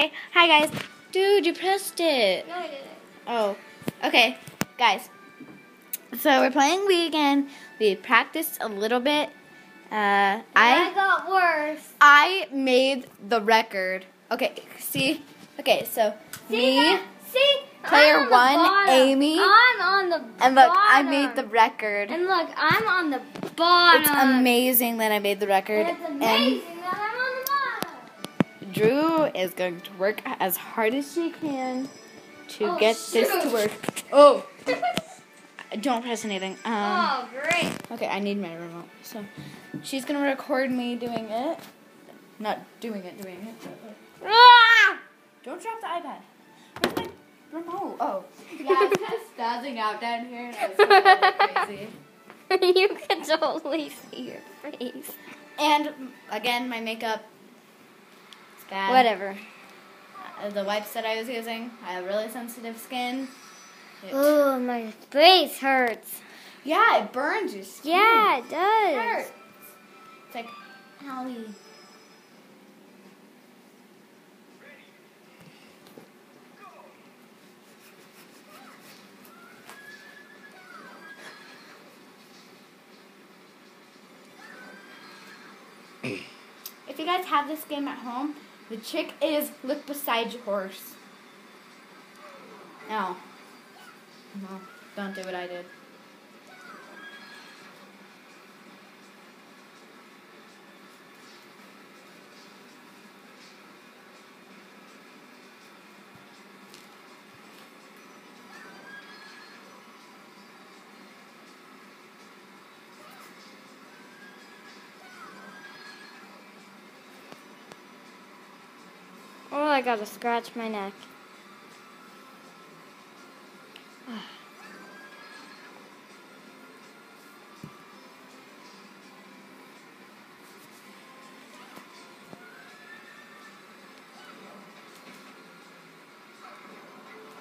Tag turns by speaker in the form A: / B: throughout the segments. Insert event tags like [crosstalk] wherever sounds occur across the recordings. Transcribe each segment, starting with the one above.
A: Hi guys. Dude, you pressed it.
B: No, I didn't.
A: Oh. Okay, guys. So we're playing Wii again. We practiced a little bit. Uh,
B: I
A: I
B: got worse.
A: I made the record. Okay, see. Okay, so
B: See
A: me
B: that? See?
A: player
B: on
A: one. Amy.
B: I'm on the
A: and look, I made the record.
B: And look, I'm on the bottom.
A: It's amazing that I made the record.
B: And it's amazing that I'm on the bottom.
A: And Drew is going to work as hard as she can to
B: Oh,
A: get this to work. Oh, don't press anything. Um,
B: oh, great.
A: Okay, I need my remote. So she's gonna record me doing it. Not doing it, doing it.
B: Ah!
A: Don't drop the iPad. Where's my remote? Oh. Yeah, it's kind of spazzing out down here. And crazy. [laughs]
B: you can totally see your face.
A: And again, my makeup. It's bad.
B: Whatever.
A: Uh, The wipes that I was using, I have really sensitive skin. It-
B: Oh, my face hurts.
A: yeah, it burns your skin.
B: Yeah, it
A: It
B: does.
A: hurts. It's like, owie. [clears throat] If you guys have this game at home, the trick is look beside your horse. No. No, don't do what I did.
B: I gotta scratch my neck. [sighs]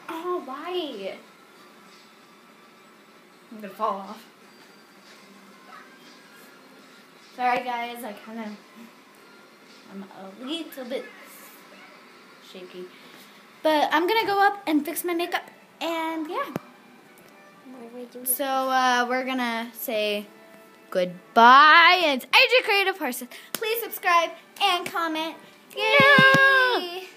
A: Oh, why? I'm gonna fall off. Sorry, guys. I kind of. I'm a little bit shaky. But I'm gonna go up and fix my makeup. And yeah. So uh, we're gonna say goodbye. And it's AG Creative Horses. Please subscribe and comment. Yay!